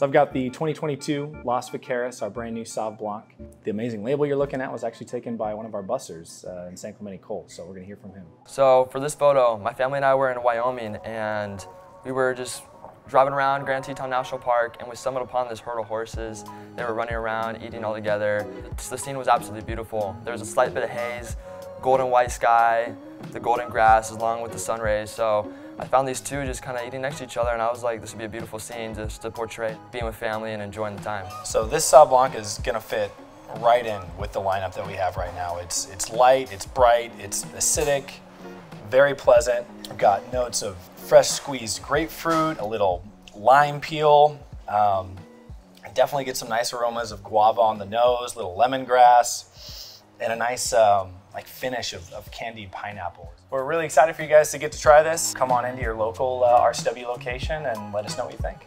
So I've got the 2022 Las Vaqueras, our brand new Sauv Blanc. The amazing label you're looking at was actually taken by one of our bussers uh, in San Clemente Kole, so we're gonna hear from him. So for this photo, my family and I were in Wyoming and we were just driving around Grand Teton National Park and we stumbled upon these herd of horses. They were running around, eating all together. The scene was absolutely beautiful. There was a slight bit of haze, golden white sky, the golden grass along with the sun rays. So I found these two just kind of eating next to each other and I was like, this would be a beautiful scene just to portray being with family and enjoying the time. So this Sauv Blanc is gonna fit right in with the lineup that we have right now. It's, it's light, it's bright, it's acidic, very pleasant. We've got notes of fresh squeezed grapefruit, a little lime peel. Um, definitely get some nice aromas of guava on the nose, little lemongrass, and a nice um, like finish of, of, candied pineapple. We're really excited for you guys to get to try this. Come on into your local uh, RCW location and let us know what you think.